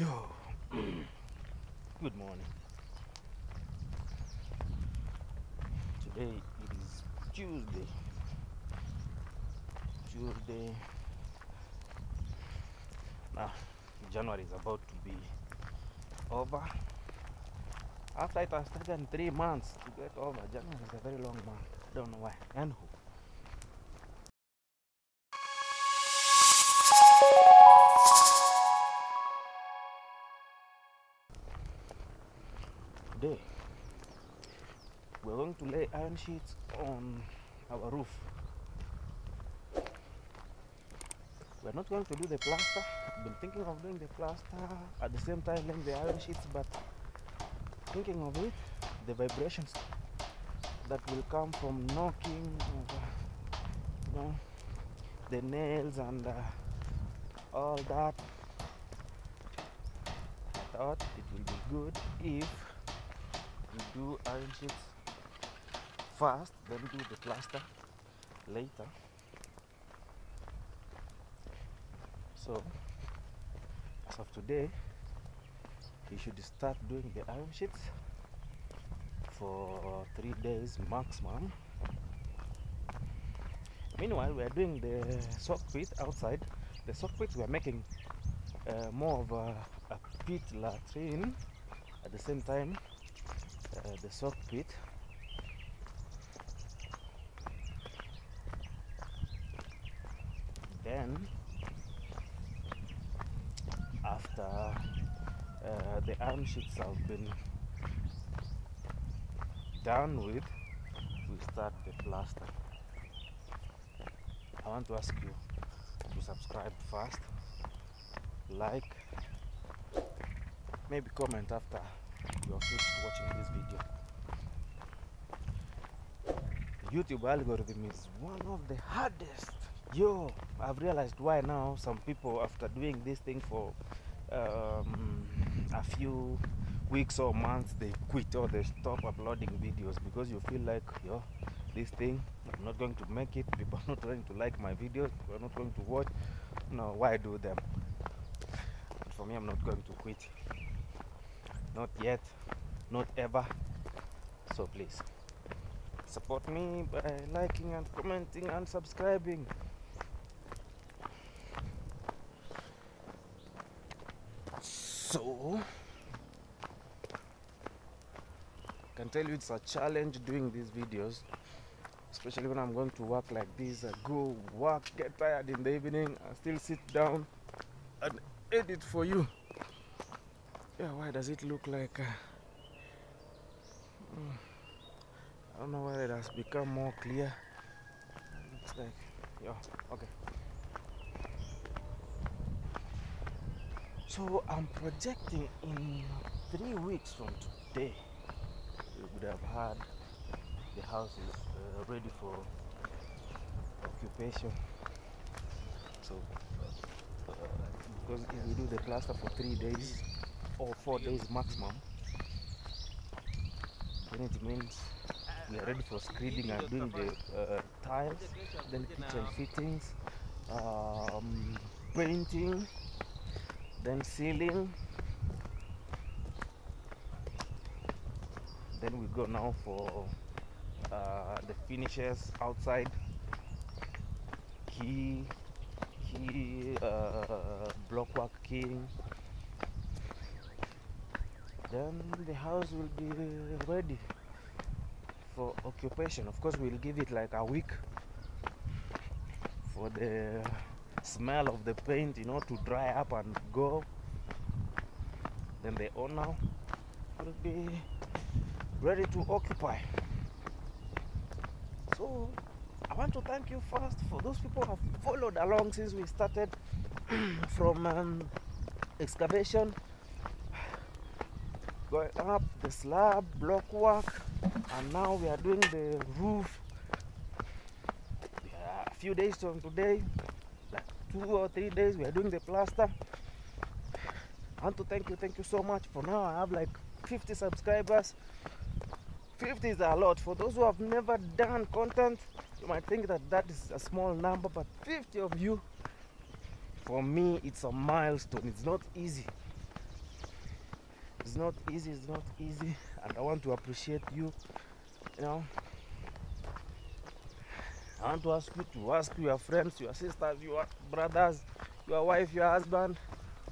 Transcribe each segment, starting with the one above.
Yo, good morning. Today it is Tuesday. Tuesday. Now, January is about to be over. After it has taken three months to get over, January is a very long month. I don't know why. And who? Iron sheets on our roof. We're not going to do the plaster. I've been thinking of doing the plaster at the same time laying the iron sheets, but thinking of it, the vibrations that will come from knocking, over, you know, the nails and uh, all that. I thought it will be good if we do iron sheets first, then do the plaster later. So, as of today, you should start doing the iron sheets for three days maximum. Meanwhile, we are doing the soak pit outside. The soak pit we are making uh, more of a, a pit latrine at the same time uh, the soak then after uh, the iron sheets have been done with we start the plaster. I want to ask you to subscribe first like maybe comment after you are finished watching this video. Youtube algorithm is one of the hardest yo i've realized why now some people after doing this thing for um, a few weeks or months they quit or they stop uploading videos because you feel like yo this thing i'm not going to make it. People are not going to like my videos. People are not going to watch. No why do them? But for me i'm not going to quit. Not yet. Not ever. So please support me by liking and commenting and subscribing I can tell you it's a challenge doing these videos especially when I'm going to work like this. I go work get tired in the evening I still sit down and edit for you. Yeah why does it look like uh, mm, I don't know whether it has become more clear. Looks like yeah okay so I'm projecting in three weeks from today we would have had the house is uh, ready for occupation. So uh, because if we do the plaster for three days or four days maximum then it means we are ready for screeding and doing the uh, tiles then kitchen fittings um, painting then ceiling then we go now for uh, the finishes outside. Key key uh, block work keying then the house will be ready for occupation. Of course we'll give it like a week for the smell of the paint you know to dry up and go. Then the owner will be ready to occupy. So i want to thank you first for those people who have followed along since we started from um, excavation. Going up the slab block work and now we are doing the roof. Yeah, a few days from today two or three days we are doing the plaster. I want to thank you thank you so much. For now i have like 50 subscribers. 50 is a lot. For those who have never done content you might think that that is a small number but 50 of you for me it's a milestone. It's not easy. It's not easy, it's not easy, and I want to appreciate you. You know, I want to ask you to ask your friends, your sisters, your brothers, your wife, your husband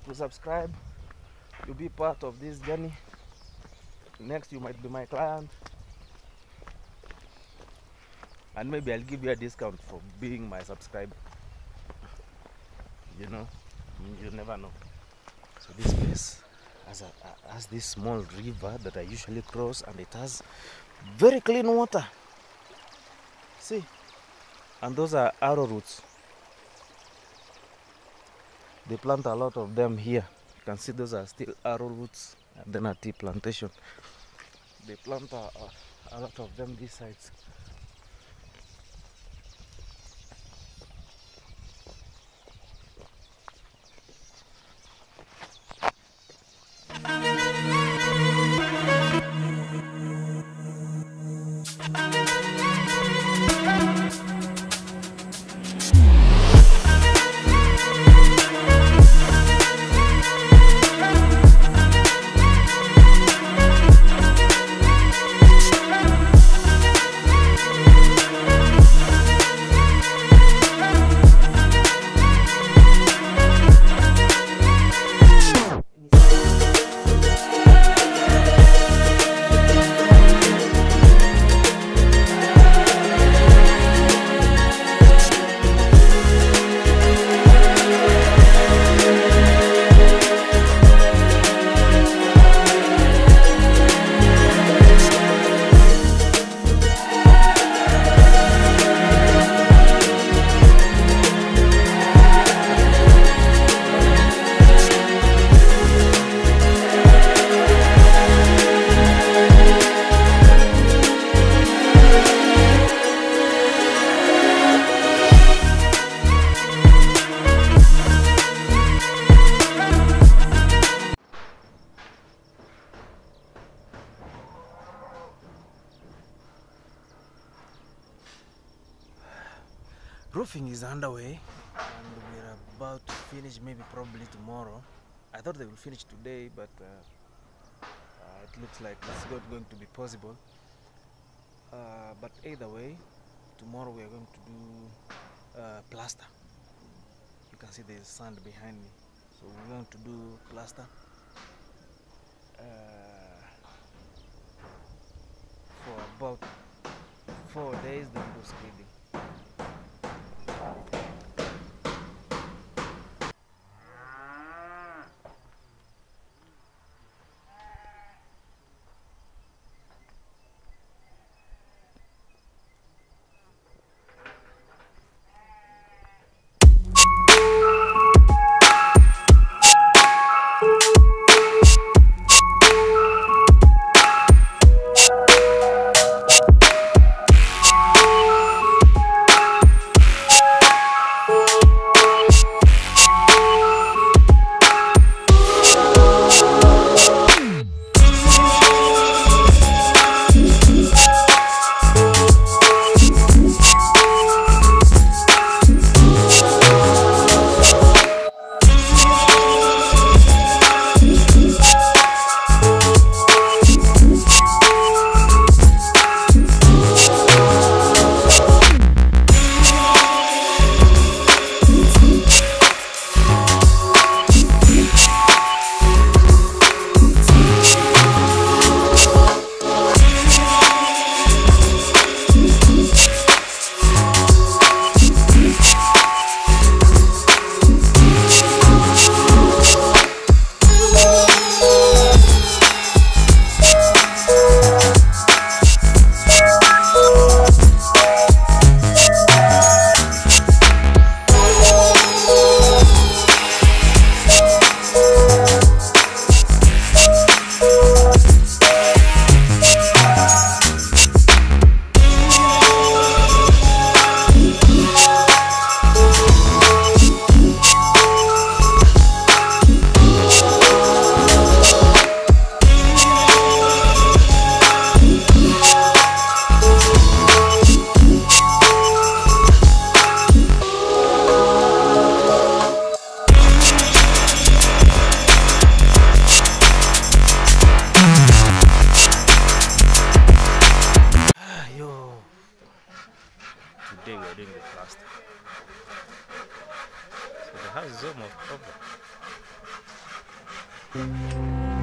to subscribe. You be part of this journey. Next, you might be my client, and maybe I'll give you a discount for being my subscriber. You know, you never know. So this place has, a, has this small river that I usually cross, and it has very clean water. See, and those are arrow roots. They plant a lot of them here. You can see those are still arrow roots, and then a tea plantation. They plant a, a, a lot of them these sides. And we're about to finish maybe probably tomorrow. I thought they will finish today but uh, uh, it looks like it's not going to be possible. Uh, but either way tomorrow we are going to do uh, plaster. You can see there's sand behind me. So we're going to do plaster. Uh, for about four days then go screeding Música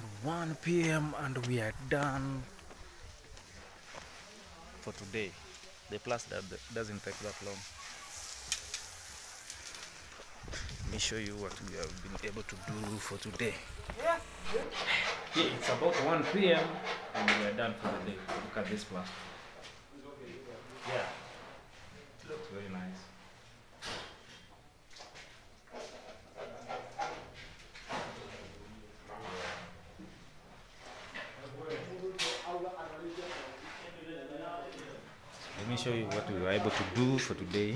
around 1 p.m. and we are done for today. The plaster d- doesn't take that long. Let me show you what we have been able to do for today. Yeah, it's about 1 p.m. and we are done for the day. Look at this plaster. Yeah, it looks very nice. Show you what we were able to do for today.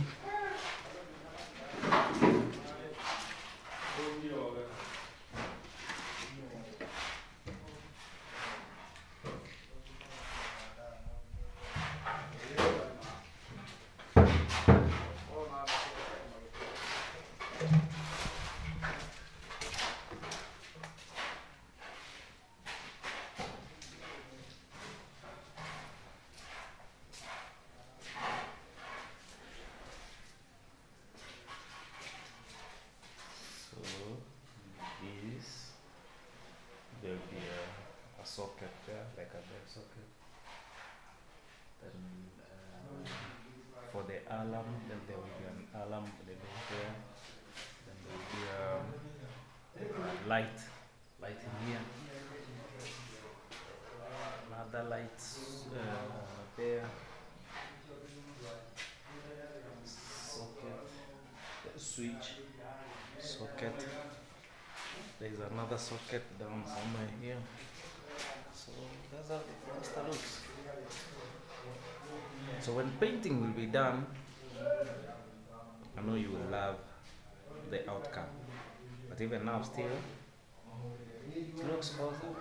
So this there'll be a, a socket there, like a bed socket. Then uh, for the alarm, then there will be an alarm level there. Then there will be a, a light, light in here. Another light uh, there. Socket, uh, switch socket. There is another socket down somewhere here. So that's how the plaster looks. So when painting will be done, I know you will love the outcome. But even now still, it looks awesome.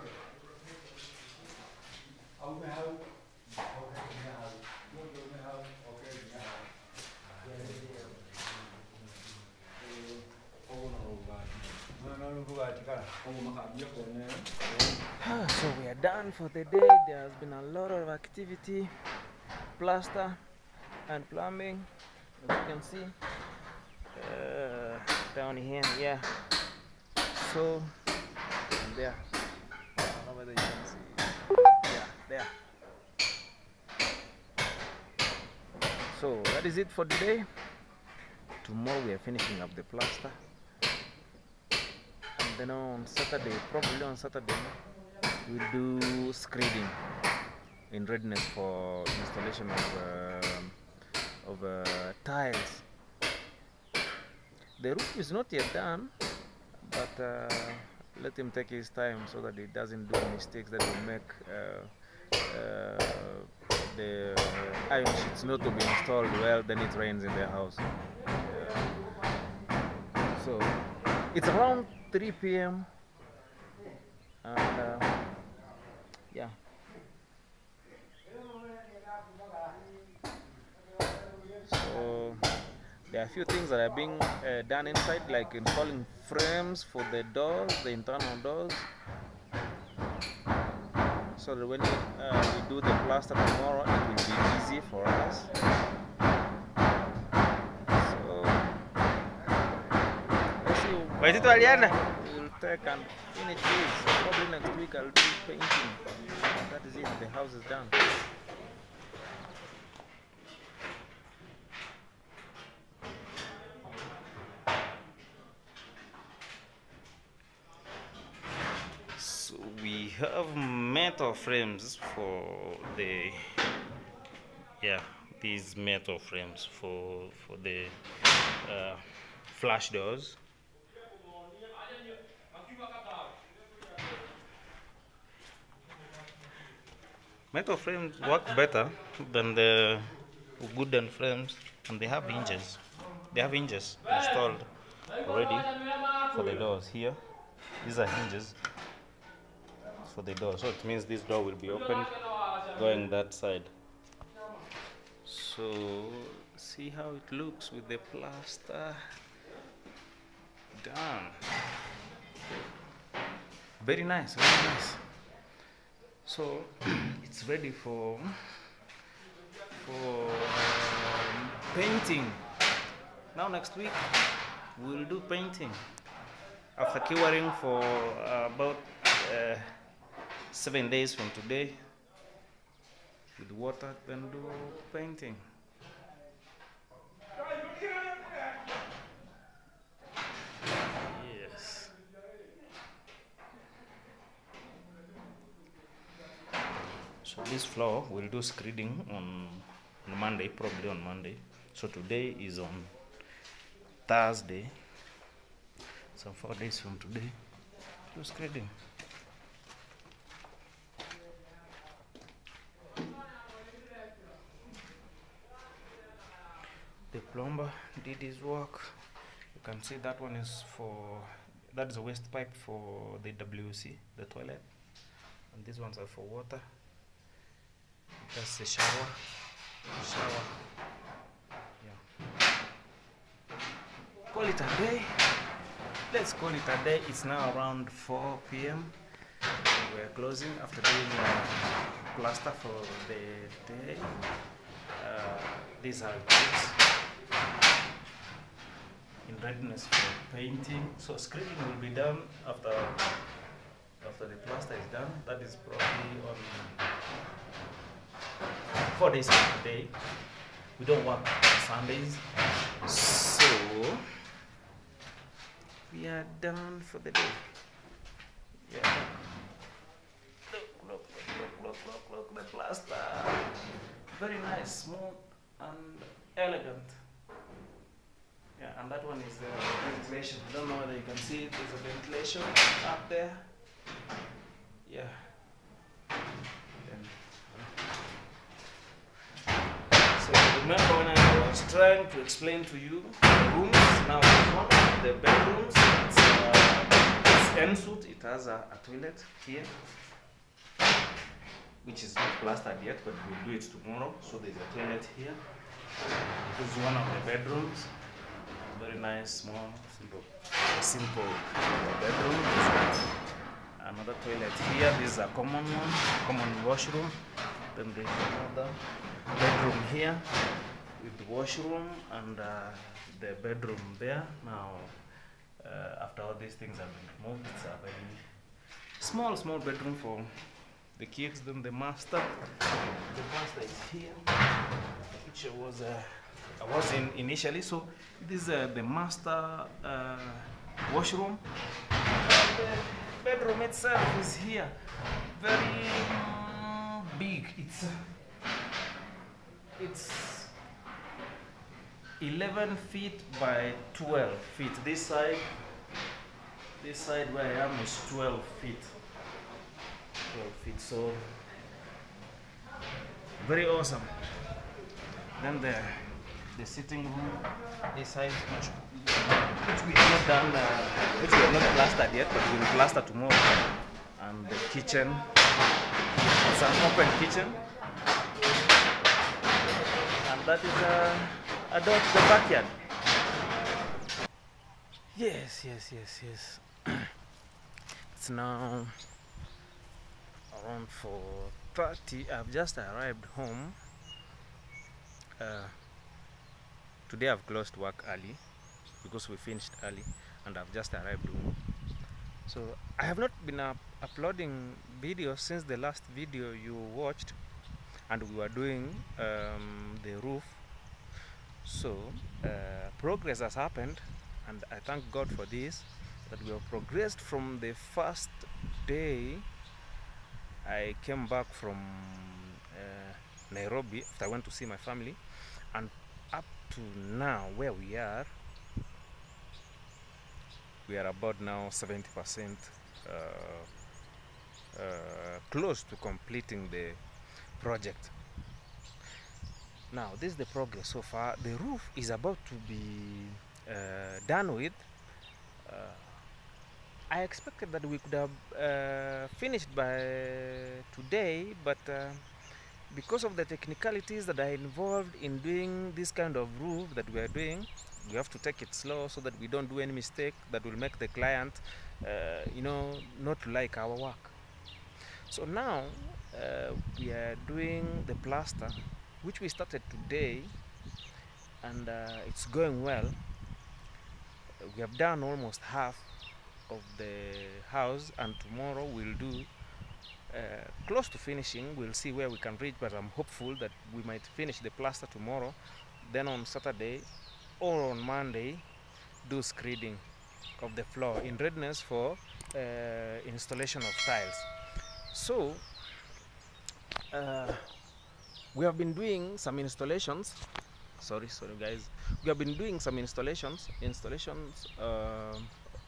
so we are done for the day. There has been a lot of activity, plaster and plumbing, as you can see uh, down here. Yeah. So and there. I don't know whether you can see. Yeah, there. So that is it for today. Tomorrow we are finishing up the plaster. And then on Saturday, probably on Saturday, we'll do screeding in readiness for installation of um of uh, tiles. The roof is not yet done, but uh, let him take his time so that he doesn't do mistakes that will make uh, uh, the iron sheets not to be installed well then it rains in the house so it's around 3 p.m and uh, yeah so there are a few things that are being uh, done inside like installing frames for the doors the internal doors. So that when we, uh, we do the plaster tomorrow it will be easy for us. So let's see we'll take and finish this. Probably next week i'll do painting. That is it the house is done So we have metal frames for the yeah these metal frames for for the uh, flush doors. Metal frames work better than the wooden frames, and they have hinges. They have hinges installed already for the doors here. These are hinges for the door. So it means this door will be open going that side. So see how it looks with the plaster done. Very nice, very nice. So it's ready for for um, painting. Now next week we'll do painting after curing for about uh, seven days from today with water then do painting. Yes. So this floor we'll do screeding on, on monday probably on monday. So today is on thursday. So four days from today do screeding plumber did his work. You can see that one is for that is a waste pipe for the WC the toilet. And these ones are for water. That's the shower. Shower. Yeah. Call it a day. Let's call it a day. It's now around 4 p.m we're closing after doing plaster for the day. Uh, these are goods in readiness for painting. So screeding will be done after after the plaster is done. That is probably on four days from today. We don't work on Sundays, so we are done for the day. Yeah. Look, look, look, look, look, look, look, the plaster. Very nice, smooth and elegant. Yeah, and that one is the ventilation. I don't know whether you can see it. There's a ventilation up there. Yeah. So remember when I was trying to explain to you the rooms. Now the bedrooms. It's, uh, it's. It has a, a toilet here, which is not plastered yet, but we'll do it tomorrow. So there's a toilet here. This is one of the bedrooms. Very nice, small, simple, simple bedroom. Another toilet here. This is a common one, common washroom. Then there's another bedroom here with the washroom and uh, the bedroom there. Now, uh, after all these things have been removed, it's a very small, small bedroom for the kids. Then the master, the master is here. The picture was uh, was in initially. So this is uh, the master uh, washroom. And the bedroom itself is here. Very mm, big. It's it's 11 feet by 12 feet. This side this side where I am is 12 feet. 12 feet, so very awesome. Then the the sitting room, this side, which, which we have not done, uh, which we have not plastered yet, but we will plaster tomorrow. And the kitchen, it's an open kitchen, and that is uh, a dot the backyard. Yes, yes, yes, yes. it's now around 4.30. I've just arrived home. Uh, today I've closed work early because we finished early and I've just arrived home. So I have not been up uploading videos since the last video you watched and we were doing um, the roof. So uh, progress has happened and I thank God for this that we have progressed from the first day I came back from uh, Nairobi after I went to see my family and to now where we are we are about now 70 percent uh, uh, close to completing the project. Now this is the progress so far. The roof is about to be uh, done with. Uh, I expected that we could have uh, finished by today but uh, because of the technicalities that are involved in doing this kind of roof that we are doing we have to take it slow so that we don't do any mistake that will make the client uh, you know not like our work. So now uh, we are doing the plaster which we started today and uh, it's going well. We have done almost half of the house and tomorrow we'll do close to finishing. We'll see where we can reach but i'm hopeful that we might finish the plaster tomorrow then on saturday or on monday do screeding of the floor in readiness for uh, installation of tiles. So uh, we have been doing some installations. Sorry sorry guys. We have been doing some installations installations um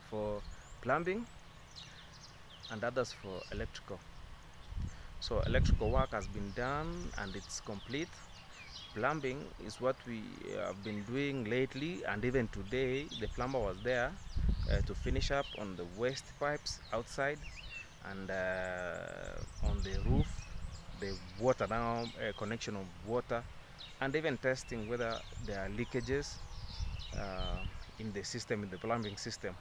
for plumbing and others for electrical so electrical work has been done and it's complete. Plumbing is what we have been doing lately and even today the plumber was there uh, to finish up on the waste pipes outside and uh, on the roof the water now uh, connection of water and even testing whether there are leakages uh, in the system in the plumbing system.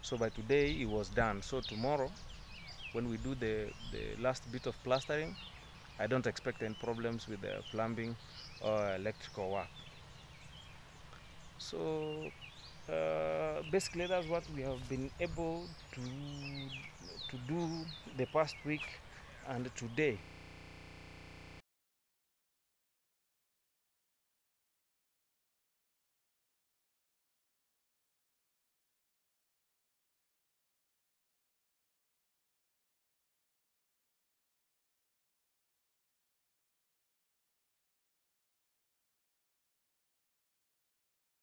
So by today it was done. So tomorrow when we do the the last bit of plastering i don't expect any problems with the plumbing or electrical work. So uh, basically that's what we have been able to to do the past week and today